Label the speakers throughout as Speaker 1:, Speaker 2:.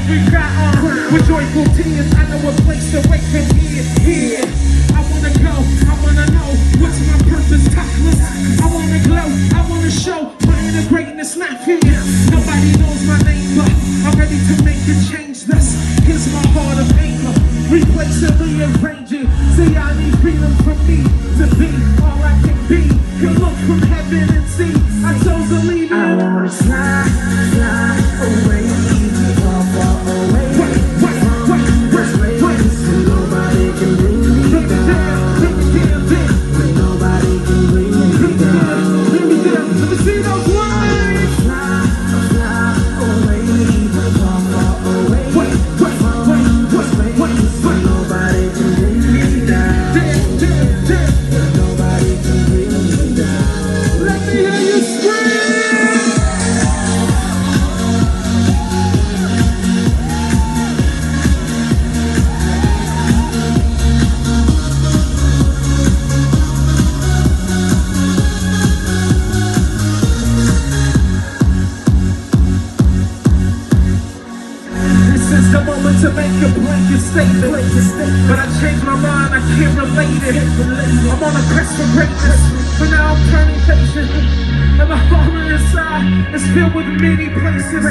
Speaker 1: eyes we cry on uh, with joyful tears. I know a place to wait for me here. I wanna go, I wanna know what's my purpose, topless. I wanna glow, I wanna show my inner greatness, not fear. Nobody knows my name, but I'm ready to make a change. This is my heart of anger, replace and rearrange it. See, I need freedom from me to be all I can be. Can look from heaven and see. I chose to leave it.
Speaker 2: I wanna fly, fly.
Speaker 1: make a blanket statement But I changed my mind, I can't relate it. I'm on a quest for greatness. But now I'm turning patient And my falling inside is filled with many places.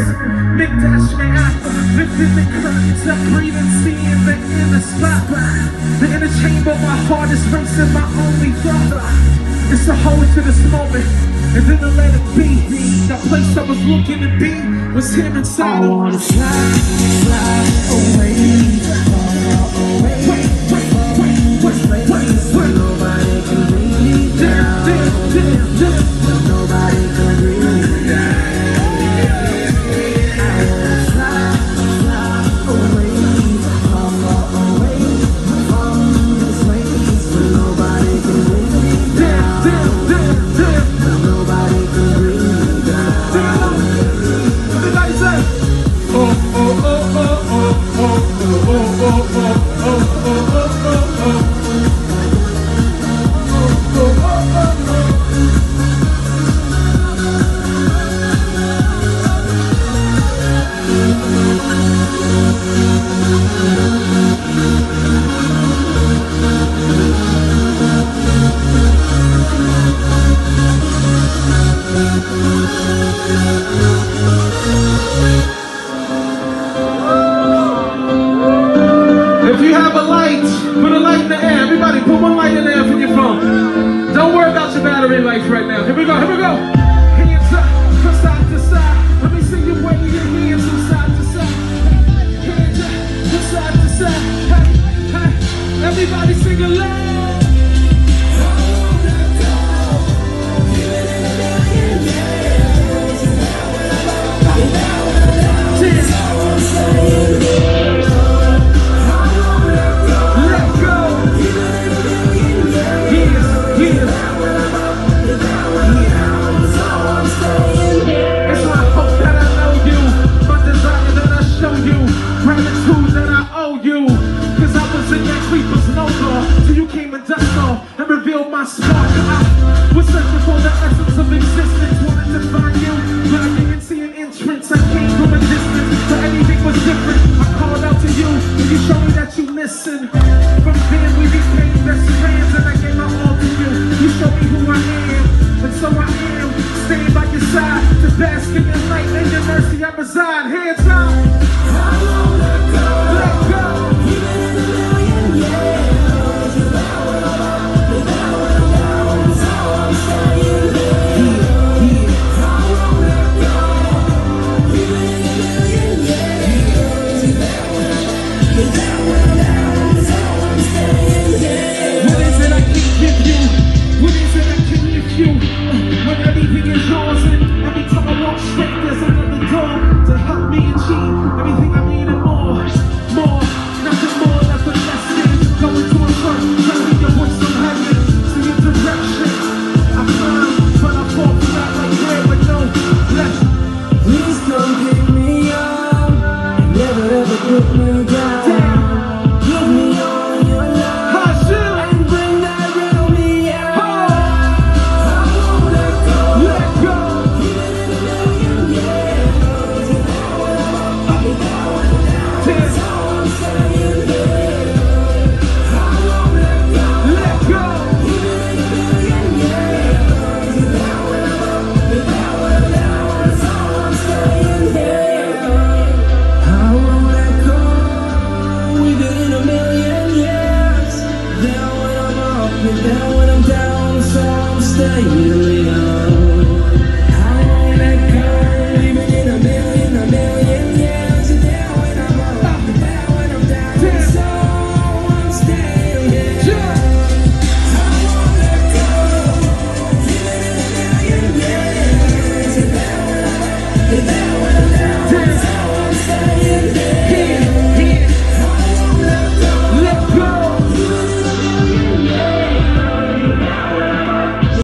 Speaker 1: Mikdash Me'atha, lifting the curtains. Up Breathing, seeing the inner spotlight. The inner chamber, my heart is racing, my only thought. It's a hold to this moment, and then I let it be. That place I was looking to be was him inside.
Speaker 2: I wanna fly, fly away.
Speaker 1: right now.